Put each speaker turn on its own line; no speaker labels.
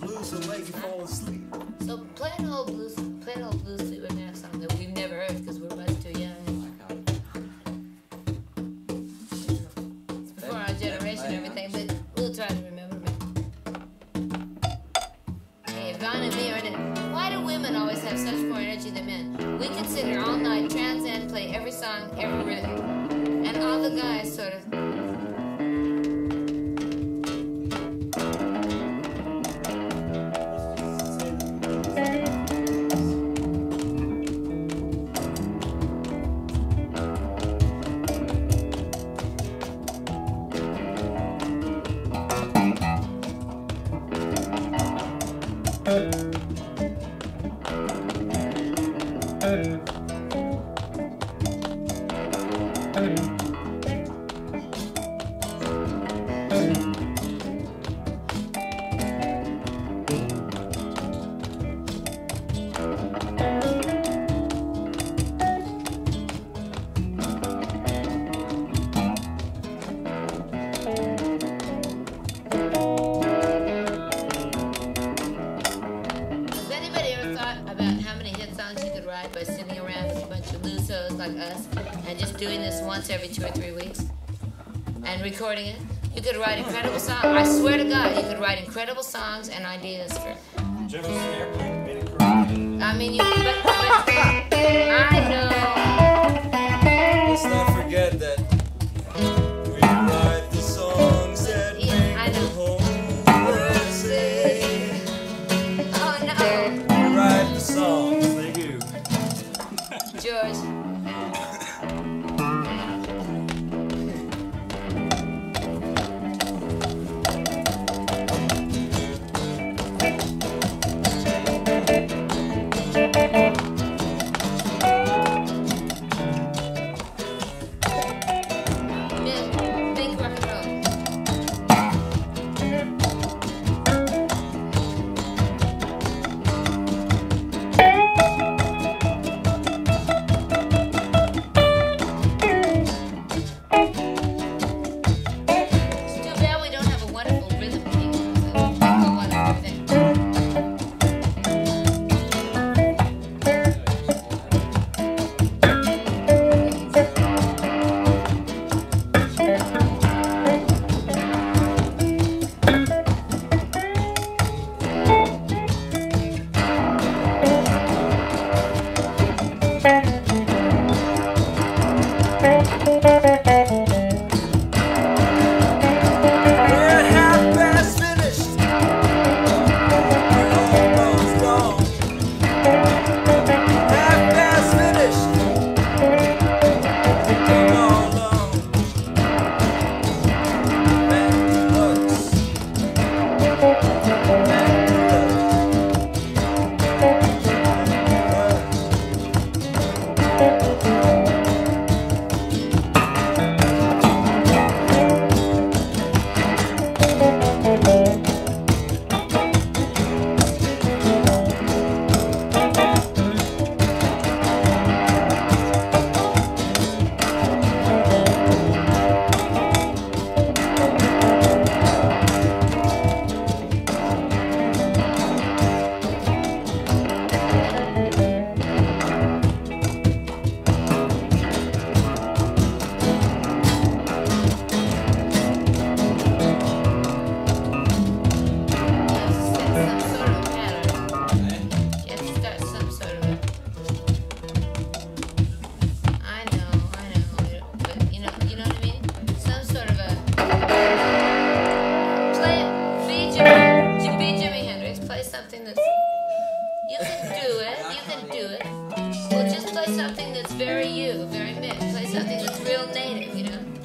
Blues will make you fall asleep.
So play an old blues, play an old blues Fleetwood Mac song that we've never heard because we're much too young. Oh it's before our generation and everything, but we'll try to remember. Hey, Yvonne and me are in it. Why do women always have such more energy than men? We can sit here all night, trans and play every song, every rhythm. And all the guys sort of Thank you. About how many hit songs you could write by sitting around with a bunch of loosos like us and just doing this once every two or three weeks and recording it? You could write incredible songs. I swear to God, you could write incredible songs and ideas for.
Jefferson Airplane, Benny Carter.
I mean, you. But, but, I
Let's Something that's very you, very mixed. Play something that's real native, you know.